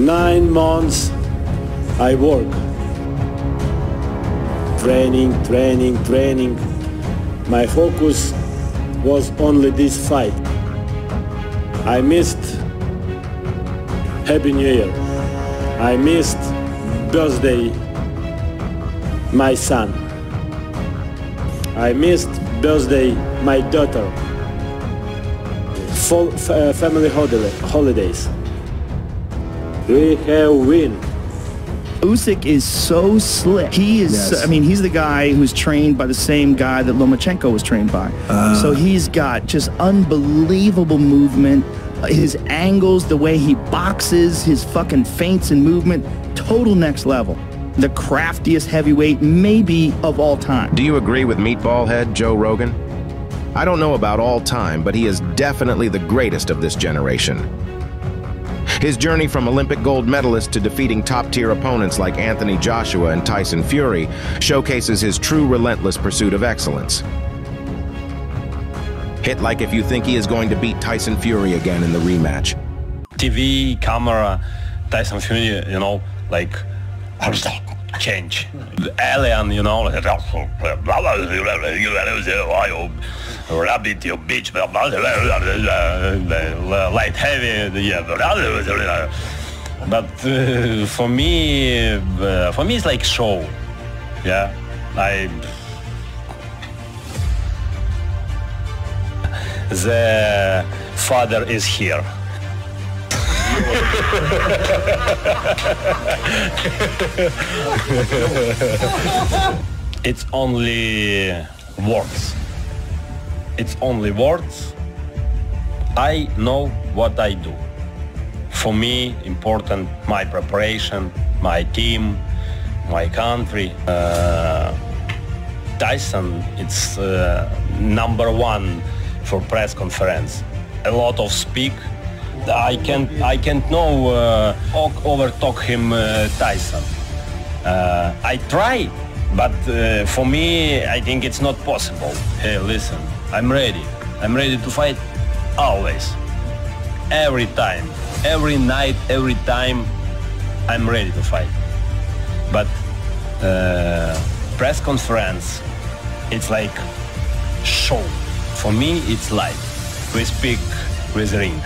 Nine months I work. Training, training, training. My focus was only this fight. I missed Happy New Year. I missed birthday my son. I missed birthday my daughter. Full uh, family holiday, holidays. We have win. Usyk is so slick. He is. Yes. I mean, he's the guy who's trained by the same guy that Lomachenko was trained by. so he's got just unbelievable movement. Uh, His angles, the way he boxes, his fucking feints and movement, total next level. The craftiest heavyweight, maybe of all time. Do you agree with Meatball Head Joe Rogan? I don't know about all time, but he is definitely the greatest of this generation. His journey from Olympic gold medalist to defeating top-tier opponents like Anthony Joshua and Tyson Fury showcases his true relentless pursuit of excellence. Hit like if you think he is going to beat Tyson Fury again in the rematch. TV, camera, Tyson Fury, you know, like change. Alien, you know, rabbit, you bitch, light heavy, yeah. But uh, for me, uh, for me, it's like show. Yeah, I. The father is here. it's only words. It's only words. I know what I do. For me, important my preparation, my team, my country. Uh, Tyson, it's uh, number one for press conference. A lot of speak. I can't, I can't know uh, over talk him uh, Tyson. Uh, I try, but uh, for me, I think it's not possible. Hey, listen, I'm ready. I'm ready to fight always, every time, every night, every time. I'm ready to fight. But uh, press conference, it's like show. For me, it's life. We speak with ring.